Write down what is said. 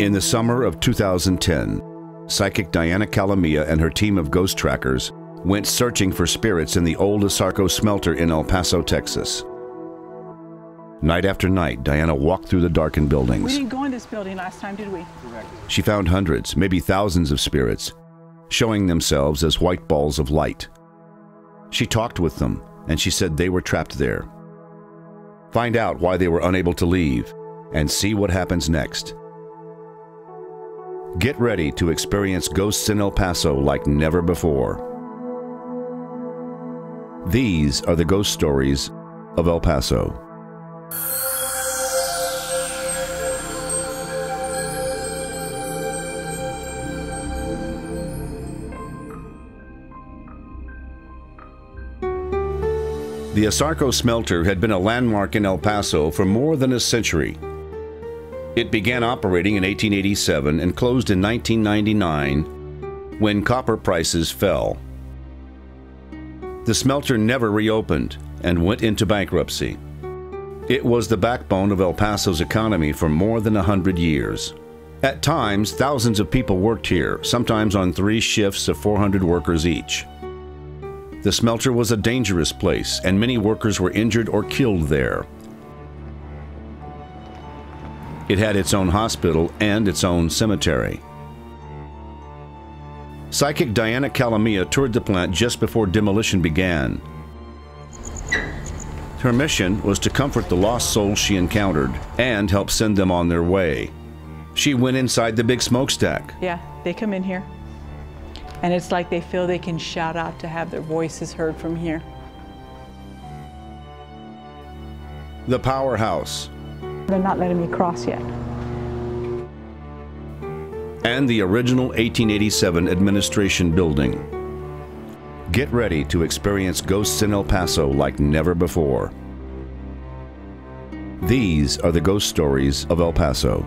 In the summer of 2010, psychic Diana Calamia and her team of ghost trackers went searching for spirits in the old Asarco smelter in El Paso, Texas. Night after night, Diana walked through the darkened buildings. We didn't go in this building last time, did we? She found hundreds, maybe thousands of spirits, showing themselves as white balls of light. She talked with them, and she said they were trapped there. Find out why they were unable to leave, and see what happens next. Get ready to experience ghosts in El Paso like never before. These are the ghost stories of El Paso. The Asarco smelter had been a landmark in El Paso for more than a century. It began operating in 1887 and closed in 1999 when copper prices fell. The smelter never reopened and went into bankruptcy. It was the backbone of El Paso's economy for more than a hundred years. At times, thousands of people worked here, sometimes on three shifts of 400 workers each. The smelter was a dangerous place, and many workers were injured or killed there. It had its own hospital and its own cemetery. Psychic Diana Calamia toured the plant just before demolition began. Her mission was to comfort the lost souls she encountered and help send them on their way. She went inside the big smokestack. Yeah, they come in here. And it's like they feel they can shout out to have their voices heard from here. The powerhouse, They're not letting me cross yet. and the original 1887 administration building. Get ready to experience ghosts in El Paso like never before. These are the ghost stories of El Paso.